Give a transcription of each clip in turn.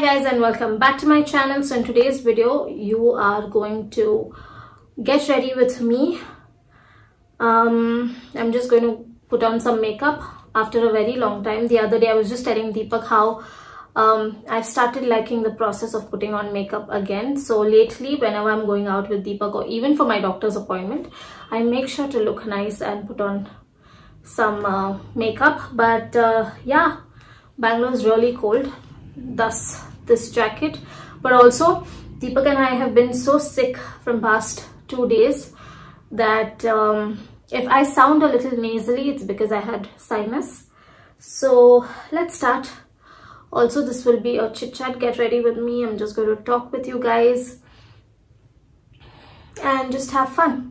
guys and welcome back to my channel. So in today's video you are going to get ready with me. Um i'm just going to put on some makeup after a very long time. The other day i was just telling deepak how um i've started liking the process of putting on makeup again. So lately whenever i'm going out with deepak or even for my doctor's appointment i make sure to look nice and put on some uh, makeup. But uh, yeah bangalore is really cold. Thus this jacket. But also Deepak and I have been so sick from past two days that um, if I sound a little nasally it's because I had sinus. So let's start. Also this will be a chit chat. Get ready with me. I'm just going to talk with you guys and just have fun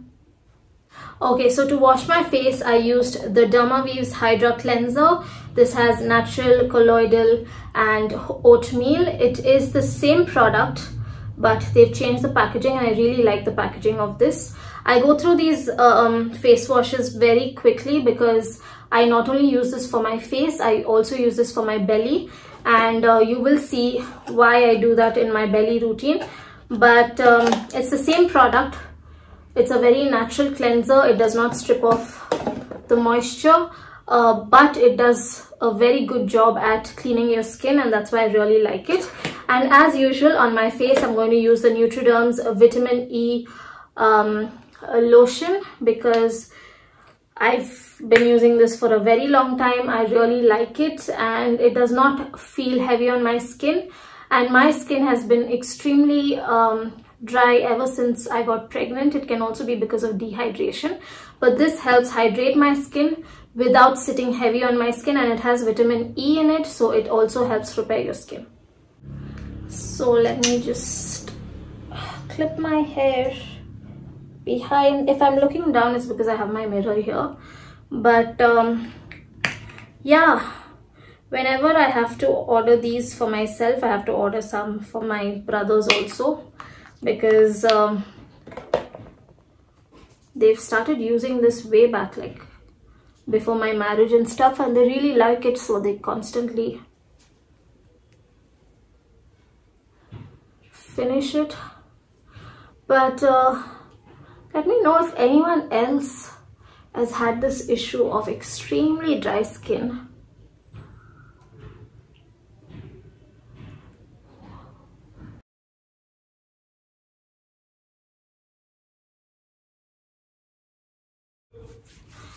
Okay, so to wash my face, I used the Dermavive's Hydra Cleanser. This has natural colloidal and oatmeal. It is the same product, but they've changed the packaging and I really like the packaging of this. I go through these uh, um, face washes very quickly because I not only use this for my face, I also use this for my belly. And uh, you will see why I do that in my belly routine. But um, it's the same product it's a very natural cleanser. It does not strip off the moisture, uh, but it does a very good job at cleaning your skin and that's why I really like it. And as usual on my face, I'm going to use the Neutriderm's Vitamin E um, lotion because I've been using this for a very long time. I really like it and it does not feel heavy on my skin. And my skin has been extremely um, dry ever since I got pregnant. It can also be because of dehydration. But this helps hydrate my skin without sitting heavy on my skin and it has vitamin E in it. So it also helps repair your skin. So let me just clip my hair behind. If I'm looking down, it's because I have my mirror here. But um, yeah, whenever I have to order these for myself, I have to order some for my brothers also because um, they've started using this way back like before my marriage and stuff and they really like it so they constantly finish it. But uh, let me know if anyone else has had this issue of extremely dry skin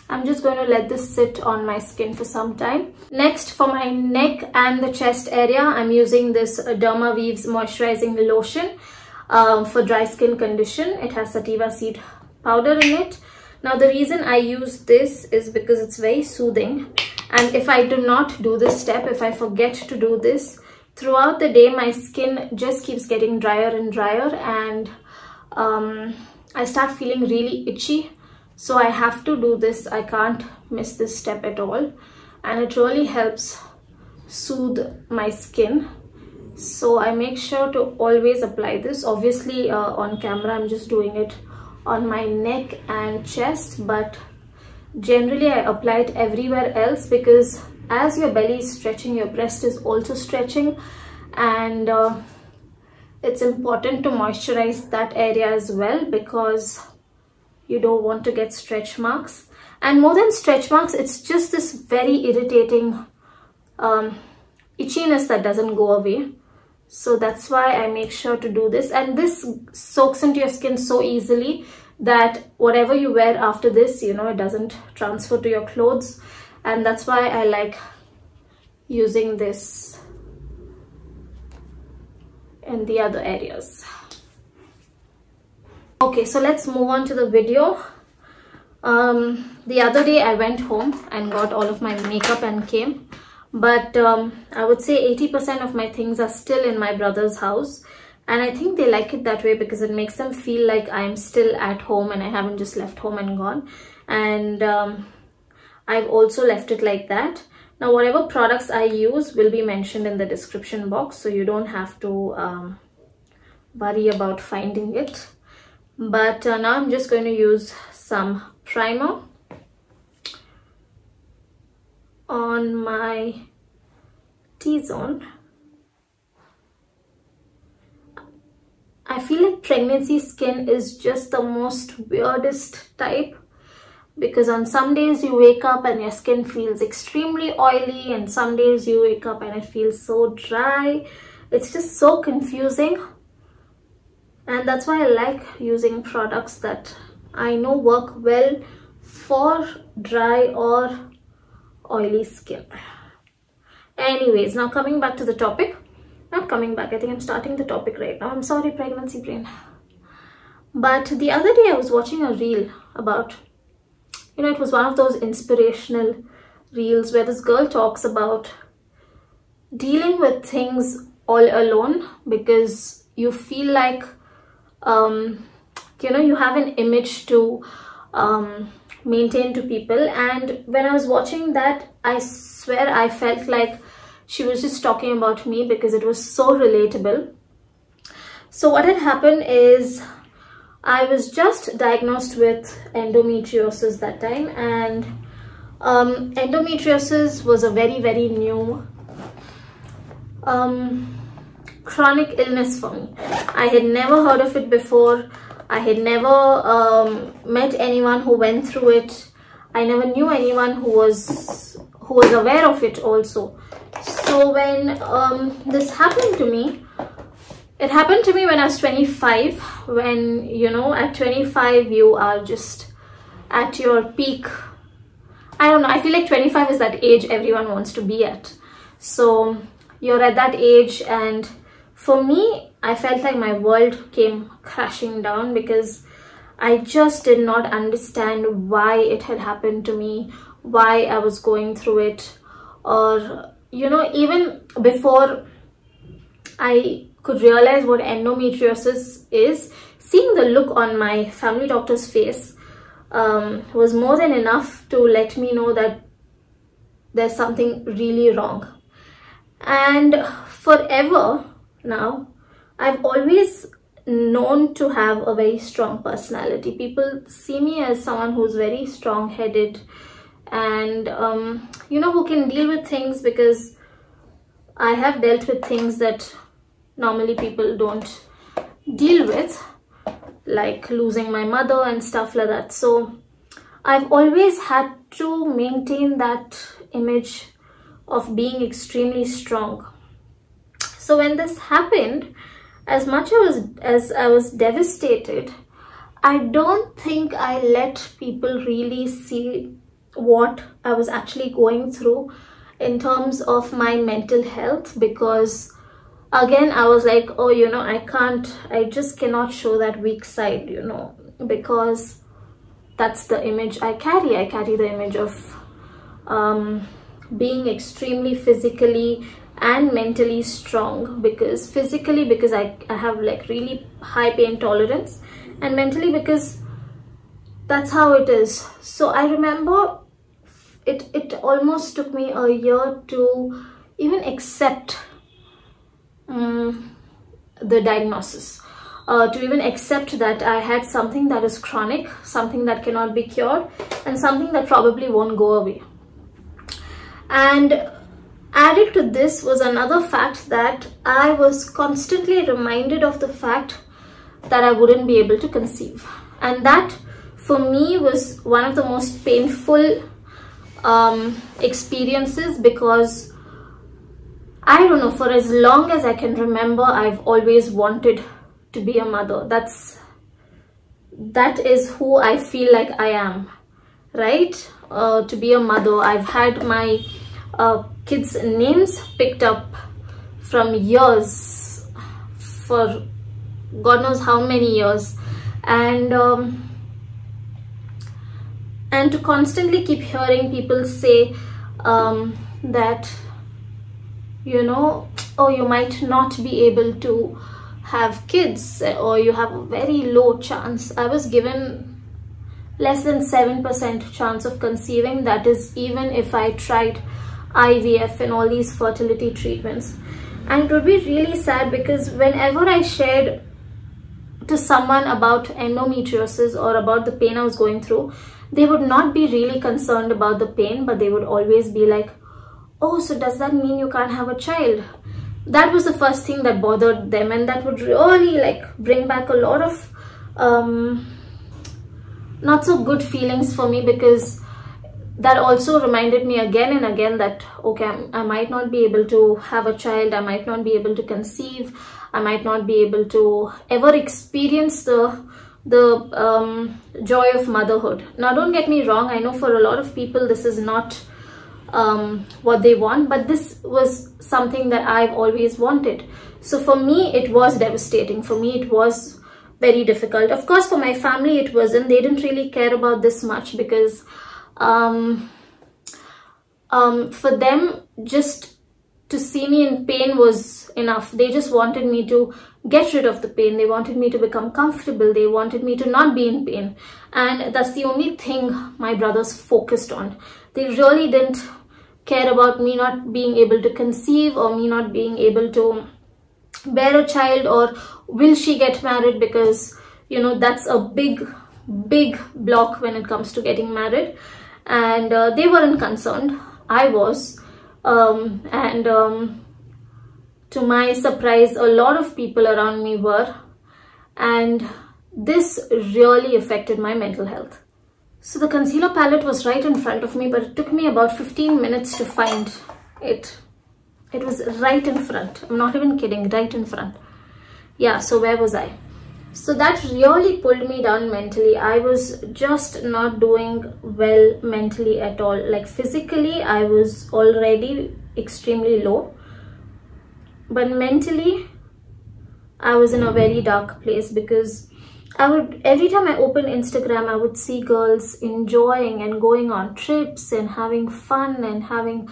I'm just going to let this sit on my skin for some time. Next, for my neck and the chest area, I'm using this Dermavive's Moisturizing Lotion um, for dry skin condition. It has sativa seed powder in it. Now, the reason I use this is because it's very soothing. And if I do not do this step, if I forget to do this, throughout the day, my skin just keeps getting drier and drier and um, I start feeling really itchy so I have to do this. I can't miss this step at all. And it really helps soothe my skin. So I make sure to always apply this. Obviously uh, on camera I'm just doing it on my neck and chest but generally I apply it everywhere else because as your belly is stretching your breast is also stretching. And uh, it's important to moisturize that area as well because you don't want to get stretch marks. And more than stretch marks it's just this very irritating um, itchiness that doesn't go away. So that's why I make sure to do this. And this soaks into your skin so easily that whatever you wear after this you know it doesn't transfer to your clothes. And that's why I like using this in the other areas okay so let's move on to the video. Um, the other day I went home and got all of my makeup and came but um, I would say 80% of my things are still in my brother's house and I think they like it that way because it makes them feel like I'm still at home and I haven't just left home and gone and um, I've also left it like that. Now whatever products I use will be mentioned in the description box so you don't have to um, worry about finding it but uh, now I'm just going to use some primer on my T-zone I feel like pregnancy skin is just the most weirdest type because on some days you wake up and your skin feels extremely oily and some days you wake up and it feels so dry. It's just so confusing and that's why I like using products that I know work well for dry or oily skin. Anyways, now coming back to the topic. Not coming back, I think I'm starting the topic right now. I'm sorry, pregnancy brain. But the other day I was watching a reel about, you know, it was one of those inspirational reels where this girl talks about dealing with things all alone because you feel like um, you know you have an image to um, maintain to people. And when I was watching that I swear I felt like she was just talking about me because it was so relatable. So what had happened is I was just diagnosed with endometriosis that time. And um, endometriosis was a very very new um, chronic illness for me. I had never heard of it before. I had never um, met anyone who went through it. I never knew anyone who was who was aware of it also. So when um, this happened to me, it happened to me when I was 25. When, you know, at 25 you are just at your peak. I don't know, I feel like 25 is that age everyone wants to be at. So you're at that age and for me, I felt like my world came crashing down because I just did not understand why it had happened to me, why I was going through it, or, you know, even before I could realize what endometriosis is, seeing the look on my family doctor's face um, was more than enough to let me know that there's something really wrong. And forever, now i've always known to have a very strong personality. People see me as someone who's very strong headed and um, you know who can deal with things because i have dealt with things that normally people don't deal with like losing my mother and stuff like that. So i've always had to maintain that image of being extremely strong so when this happened, as much as, as I was devastated, I don't think I let people really see what I was actually going through in terms of my mental health because again I was like oh you know I can't I just cannot show that weak side you know because that's the image I carry. I carry the image of um, being extremely physically and mentally strong because physically because I, I have like really high pain tolerance and mentally because that's how it is. So I remember it it almost took me a year to even accept um, the diagnosis. Uh, to even accept that I had something that is chronic something that cannot be cured and something that probably won't go away. And Added to this was another fact that I was constantly reminded of the fact that I wouldn't be able to conceive. And that for me was one of the most painful um, experiences because I don't know, for as long as I can remember, I've always wanted to be a mother. That's, that is who I feel like I am, right? Uh, to be a mother. I've had my uh, kids names picked up from years for god knows how many years. And um, and to constantly keep hearing people say um, that you know oh you might not be able to have kids or you have a very low chance. I was given less than 7% chance of conceiving. That is even if i tried IVF and all these fertility treatments. And it would be really sad because whenever I shared to someone about endometriosis or about the pain I was going through, they would not be really concerned about the pain, but they would always be like, oh, so does that mean you can't have a child? that was the first thing that bothered them and that would really like bring back a lot of um, not so good feelings for me because that also reminded me again and again that okay I might not be able to have a child I might not be able to conceive I might not be able to ever experience the the um, joy of motherhood. Now don't get me wrong I know for a lot of people this is not um, what they want but this was something that I've always wanted. So for me it was devastating. For me it was very difficult. Of course for my family it wasn't. They didn't really care about this much because um, um, for them just to see me in pain was enough. They just wanted me to get rid of the pain. They wanted me to become comfortable. They wanted me to not be in pain. And that's the only thing my brothers focused on. They really didn't care about me not being able to conceive or me not being able to bear a child or will she get married because you know that's a big big block when it comes to getting married and uh, they weren't concerned. I was um, and um, to my surprise a lot of people around me were. And this really affected my mental health. So the concealer palette was right in front of me but it took me about 15 minutes to find it. It was right in front. I'm not even kidding right in front. Yeah so where was i so that really pulled me down mentally. I was just not doing well mentally at all. Like physically i was already extremely low. But mentally i was in a very dark place because i would every time i open instagram i would see girls enjoying and going on trips and having fun and having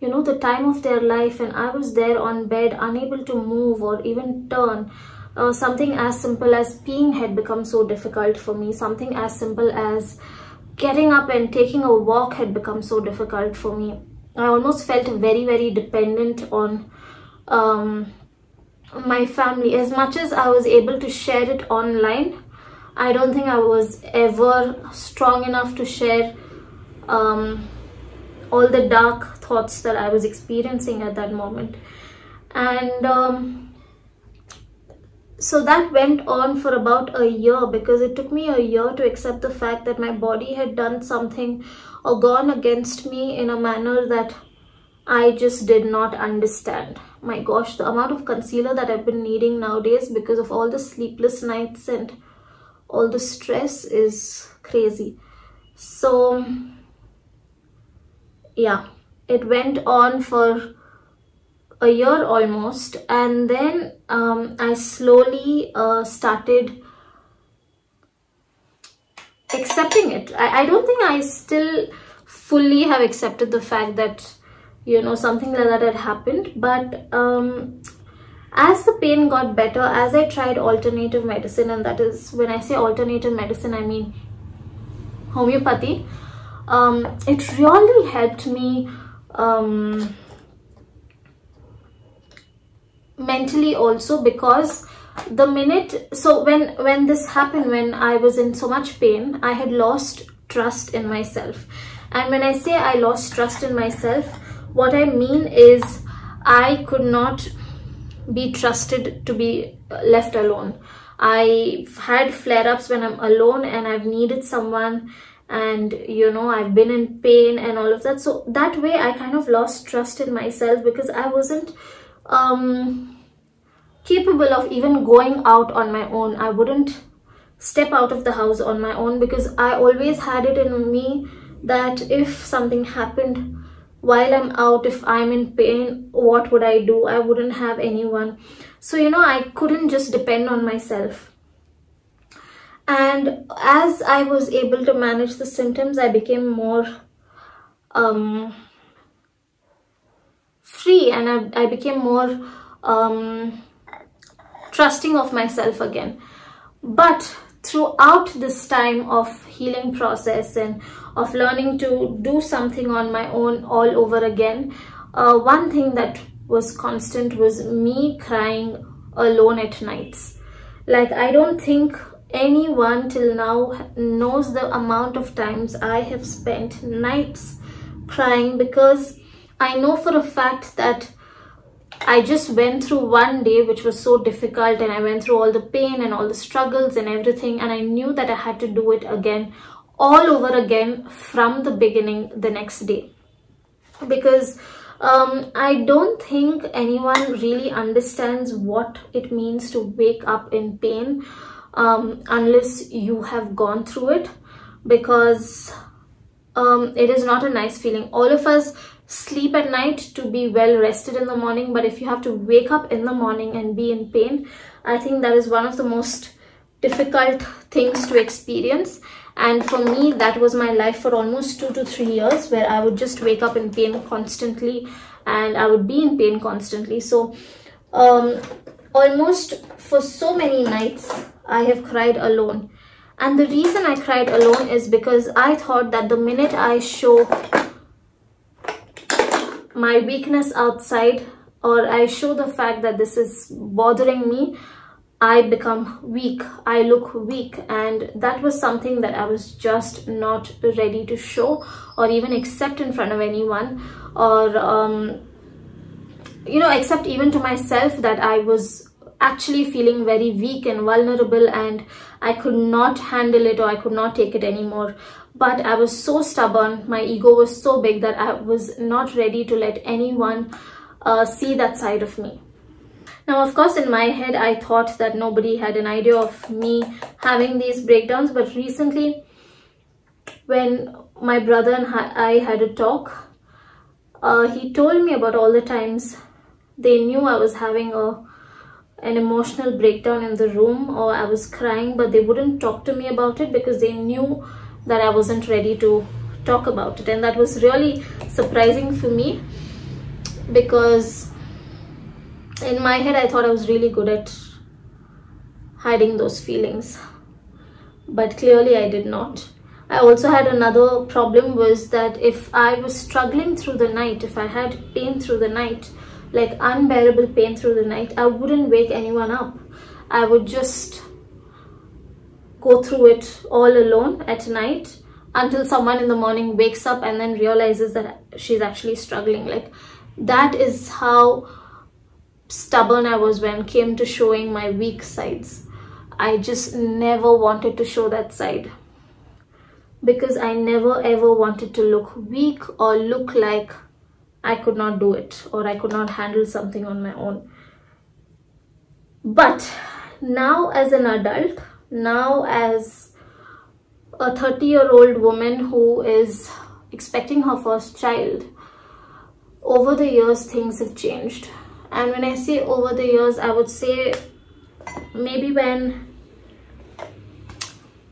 you know the time of their life. And i was there on bed unable to move or even turn uh, something as simple as peeing had become so difficult for me. Something as simple as getting up and taking a walk had become so difficult for me. I almost felt very very dependent on um, my family. As much as i was able to share it online i don't think i was ever strong enough to share um, all the dark thoughts that I was experiencing at that moment. And um, so that went on for about a year because it took me a year to accept the fact that my body had done something or gone against me in a manner that I just did not understand. My gosh, the amount of concealer that I've been needing nowadays because of all the sleepless nights and all the stress is crazy. So yeah it went on for a year almost and then um, I slowly uh, started accepting it. I, I don't think I still fully have accepted the fact that you know something like that had happened but um, as the pain got better as I tried alternative medicine and that is when I say alternative medicine I mean homeopathy um, it really helped me um, mentally also because the minute so when when this happened when i was in so much pain i had lost trust in myself. And when i say i lost trust in myself what i mean is i could not be trusted to be left alone. I've had flare-ups when i'm alone and i've needed someone and you know I've been in pain and all of that. So that way I kind of lost trust in myself because I wasn't um, capable of even going out on my own. I wouldn't step out of the house on my own because I always had it in me that if something happened while I'm out if I'm in pain what would I do? I wouldn't have anyone. So you know I couldn't just depend on myself. And as I was able to manage the symptoms I became more um, free and I, I became more um, trusting of myself again. But throughout this time of healing process and of learning to do something on my own all over again uh, one thing that was constant was me crying alone at nights. Like I don't think anyone till now knows the amount of times I have spent nights crying because I know for a fact that I just went through one day which was so difficult and I went through all the pain and all the struggles and everything and I knew that I had to do it again all over again from the beginning the next day because um, I don't think anyone really understands what it means to wake up in pain um, unless you have gone through it because um, it is not a nice feeling. All of us sleep at night to be well rested in the morning but if you have to wake up in the morning and be in pain i think that is one of the most difficult things to experience. And for me that was my life for almost two to three years where i would just wake up in pain constantly and i would be in pain constantly. So um, almost for so many nights i have cried alone. And the reason i cried alone is because i thought that the minute i show my weakness outside or I show the fact that this is bothering me, I become weak. I look weak. And that was something that I was just not ready to show or even accept in front of anyone or, um, you know, accept even to myself that I was actually feeling very weak and vulnerable and I could not handle it or I could not take it anymore but I was so stubborn, my ego was so big that I was not ready to let anyone uh, see that side of me. Now, of course, in my head, I thought that nobody had an idea of me having these breakdowns, but recently, when my brother and I had a talk, uh, he told me about all the times they knew I was having a an emotional breakdown in the room or I was crying, but they wouldn't talk to me about it because they knew that I wasn't ready to talk about it and that was really surprising for me because in my head I thought I was really good at hiding those feelings but clearly I did not. I also had another problem was that if I was struggling through the night, if I had pain through the night, like unbearable pain through the night, I wouldn't wake anyone up. I would just go through it all alone at night until someone in the morning wakes up and then realizes that she's actually struggling. Like that is how stubborn i was when came to showing my weak sides. I just never wanted to show that side because i never ever wanted to look weak or look like i could not do it or i could not handle something on my own. But now as an adult now as a 30 year old woman who is expecting her first child over the years things have changed. And when i say over the years i would say maybe when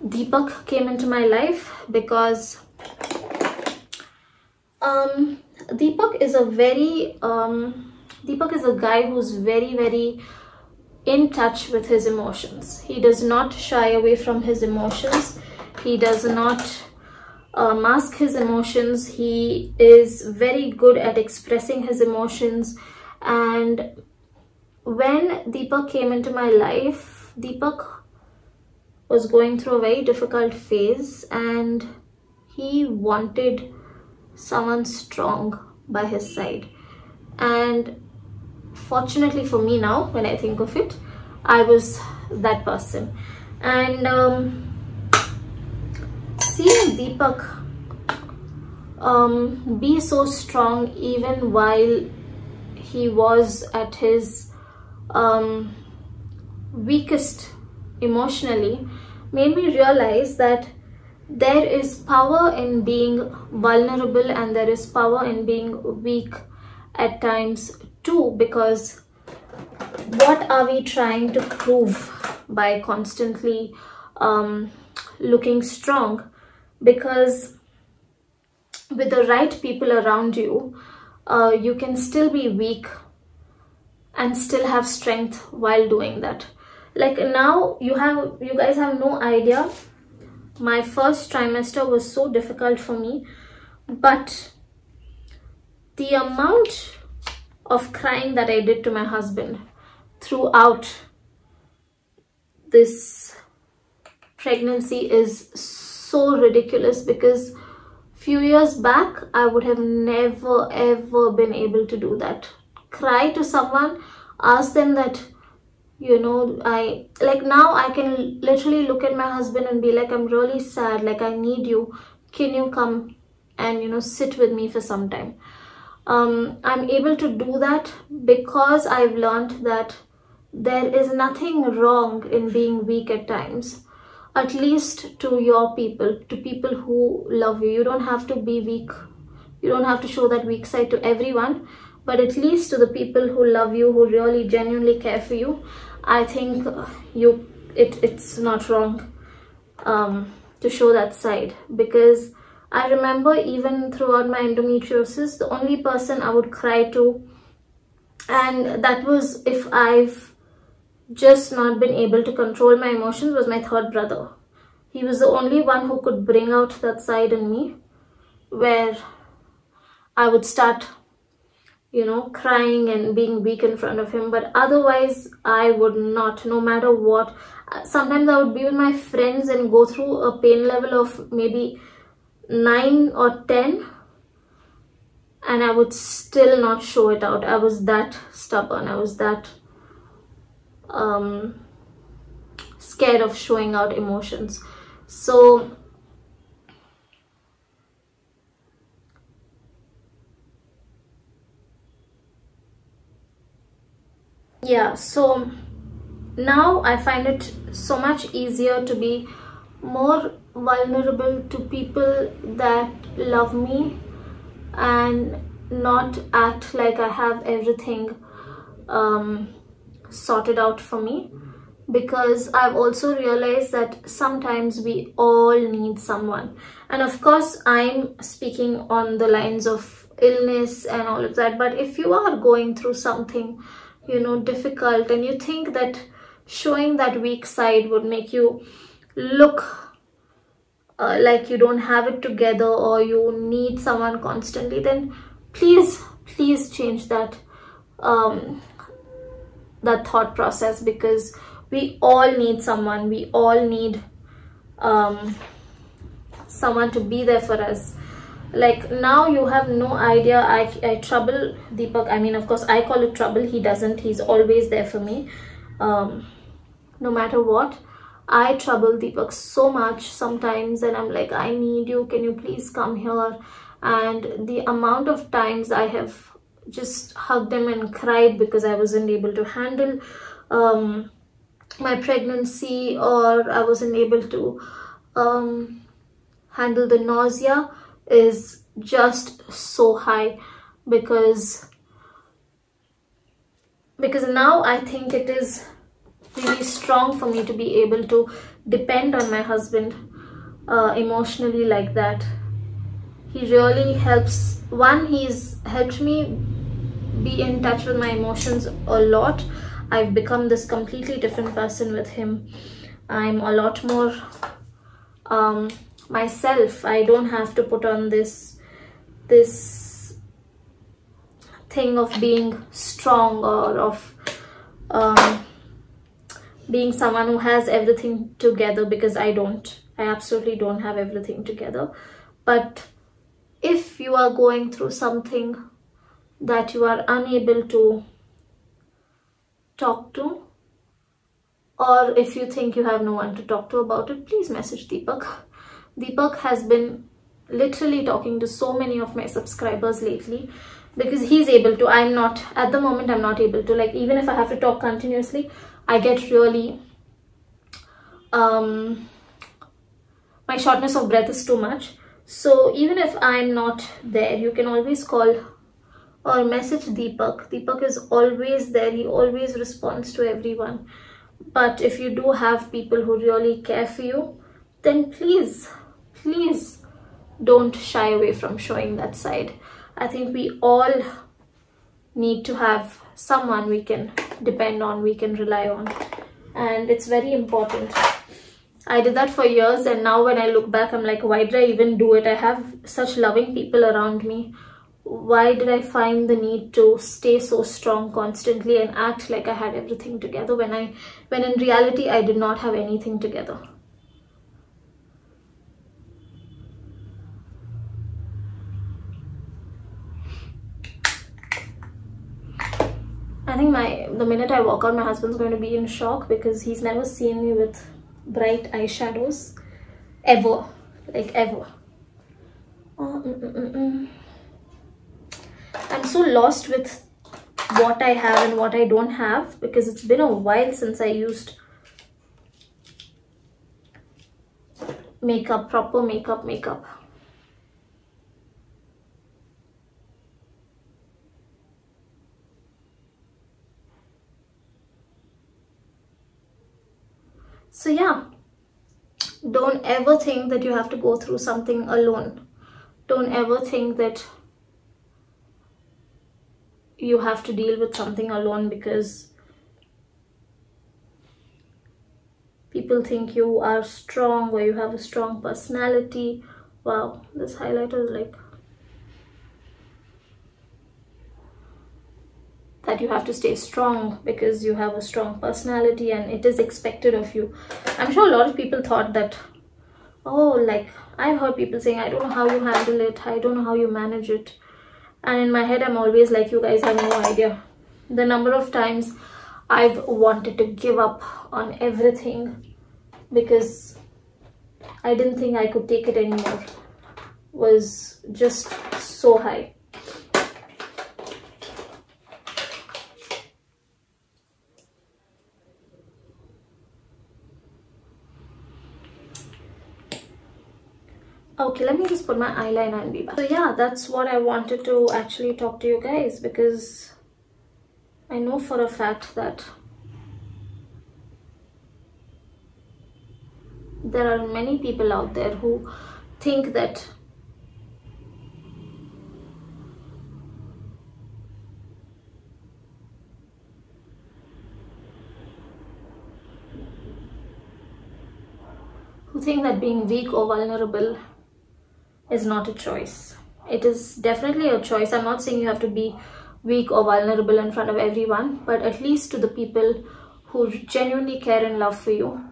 deepak came into my life because um deepak is a very um deepak is a guy who's very very in touch with his emotions. He does not shy away from his emotions. He does not uh, mask his emotions. He is very good at expressing his emotions. And when Deepak came into my life, Deepak was going through a very difficult phase and he wanted someone strong by his side. And fortunately for me now when i think of it i was that person. And um, seeing deepak um, be so strong even while he was at his um, weakest emotionally made me realize that there is power in being vulnerable and there is power in being weak at times too because what are we trying to prove by constantly um, looking strong? Because with the right people around you uh, you can still be weak and still have strength while doing that. Like now you have you guys have no idea. My first trimester was so difficult for me but the amount of crying that I did to my husband throughout this pregnancy is so ridiculous because few years back I would have never ever been able to do that. Cry to someone ask them that you know i like now i can literally look at my husband and be like i'm really sad like i need you. Can you come and you know sit with me for some time um, i'm able to do that because i've learned that there is nothing wrong in being weak at times. At least to your people to people who love you. You don't have to be weak. You don't have to show that weak side to everyone but at least to the people who love you who really genuinely care for you i think you it it's not wrong um, to show that side because i remember even throughout my endometriosis the only person i would cry to and that was if i've just not been able to control my emotions was my third brother. He was the only one who could bring out that side in me where i would start you know crying and being weak in front of him. But otherwise i would not no matter what. Sometimes i would be with my friends and go through a pain level of maybe 9 or 10 and i would still not show it out. I was that stubborn. I was that um scared of showing out emotions. So yeah so now i find it so much easier to be more vulnerable to people that love me and not act like i have everything um, sorted out for me. Because I've also realized that sometimes we all need someone. And of course I'm speaking on the lines of illness and all of that but if you are going through something you know difficult and you think that showing that weak side would make you look uh, like you don't have it together or you need someone constantly then please please change that um, that thought process because we all need someone. We all need um, someone to be there for us. Like now you have no idea. I, I trouble Deepak. I mean of course I call it trouble. He doesn't. He's always there for me. Um, no matter what I trouble Deepak so much sometimes and I'm like I need you. Can you please come here? And the amount of times I have just hugged him and cried because I wasn't able to handle um, my pregnancy or I wasn't able to um, handle the nausea is just so high because because now I think it is really strong for me to be able to depend on my husband uh, emotionally like that. He really helps. One he's helped me be in touch with my emotions a lot. I've become this completely different person with him. I'm a lot more um, myself. I don't have to put on this this thing of being strong or of um, being someone who has everything together because i don't. I absolutely don't have everything together. But if you are going through something that you are unable to talk to or if you think you have no one to talk to about it please message Deepak. Deepak has been literally talking to so many of my subscribers lately because he's able to. I'm not at the moment I'm not able to. Like even if I have to talk continuously I get really um my shortness of breath is too much so even if I'm not there you can always call or message Deepak. Deepak is always there. He always responds to everyone. But if you do have people who really care for you, then please, please don't shy away from showing that side. I think we all need to have someone we can depend on, we can rely on. And it's very important. I did that for years and now when I look back, I'm like, why did I even do it? I have such loving people around me why did I find the need to stay so strong constantly and act like I had everything together when I when in reality I did not have anything together. I think my the minute I walk out, my husband's going to be in shock because he's never seen me with bright eyeshadows ever, like ever. Oh, mm, mm, mm, I'm so lost with what I have and what I don't have because it's been a while since I used makeup, proper makeup, makeup. So yeah, don't ever think that you have to go through something alone. Don't ever think that you have to deal with something alone because people think you are strong or you have a strong personality. Wow, this highlighter is like you have to stay strong because you have a strong personality and it is expected of you. I'm sure a lot of people thought that, oh, like I've heard people saying, I don't know how you handle it, I don't know how you manage it. And in my head, I'm always like, you guys have no idea. The number of times I've wanted to give up on everything because I didn't think I could take it anymore was just so high. Okay let me just put my eyeliner and be back so yeah that's what i wanted to actually talk to you guys because i know for a fact that there are many people out there who think that who think that being weak or vulnerable is not a choice. It is definitely a choice. I'm not saying you have to be weak or vulnerable in front of everyone, but at least to the people who genuinely care and love for you,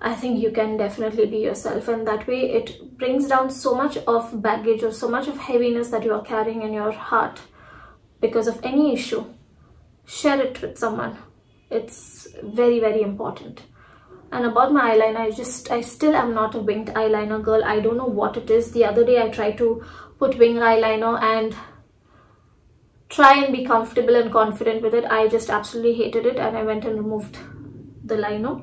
I think you can definitely be yourself. And that way it brings down so much of baggage or so much of heaviness that you are carrying in your heart because of any issue. Share it with someone. It's very, very important and about my eyeliner i just i still am not a winged eyeliner girl. I don't know what it is. The other day i tried to put wing eyeliner and try and be comfortable and confident with it. I just absolutely hated it and i went and removed the liner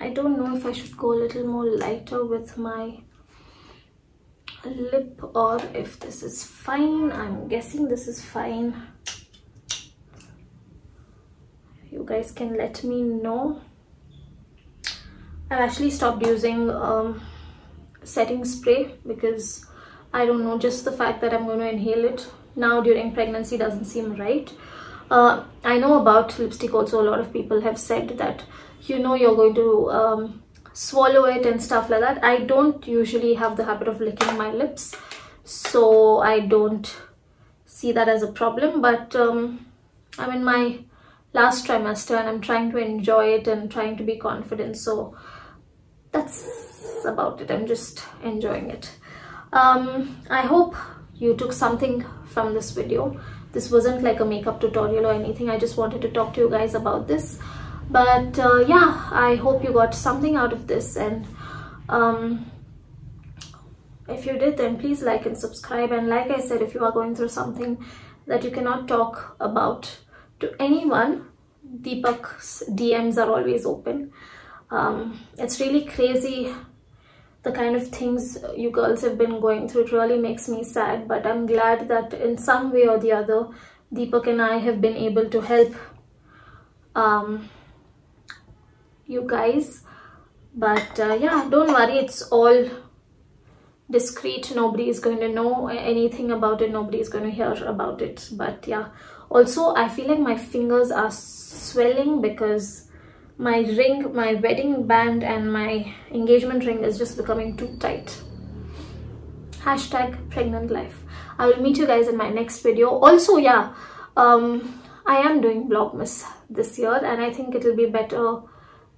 I don't know if I should go a little more lighter with my lip or if this is fine. I'm guessing this is fine. You guys can let me know. I've actually stopped using um, setting spray because I don't know, just the fact that I'm going to inhale it now during pregnancy doesn't seem right. Uh, I know about lipstick also a lot of people have said that you know you're going to um, swallow it and stuff like that. I don't usually have the habit of licking my lips, so I don't see that as a problem. But um, I'm in my last trimester and I'm trying to enjoy it and trying to be confident. So that's about it. I'm just enjoying it. Um, I hope you took something from this video. This wasn't like a makeup tutorial or anything. I just wanted to talk to you guys about this. But uh, yeah i hope you got something out of this. And um, if you did then please like and subscribe. And like i said if you are going through something that you cannot talk about to anyone deepak's dms are always open. Um, it's really crazy the kind of things you girls have been going through it really makes me sad but i'm glad that in some way or the other deepak and i have been able to help um, you guys. But uh, yeah don't worry it's all discreet. Nobody is going to know anything about it. Nobody is going to hear about it. But yeah also i feel like my fingers are swelling because my ring my wedding band and my engagement ring is just becoming too tight. Hashtag pregnant life. I will meet you guys in my next video. Also yeah um i am doing vlogmas this year and i think it will be better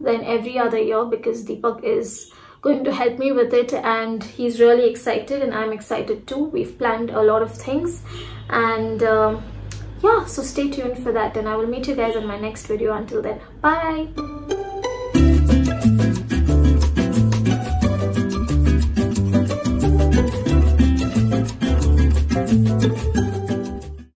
than every other year because deepak is going to help me with it and he's really excited and i'm excited too. We've planned a lot of things and um, yeah so stay tuned for that and i will meet you guys in my next video. Until then bye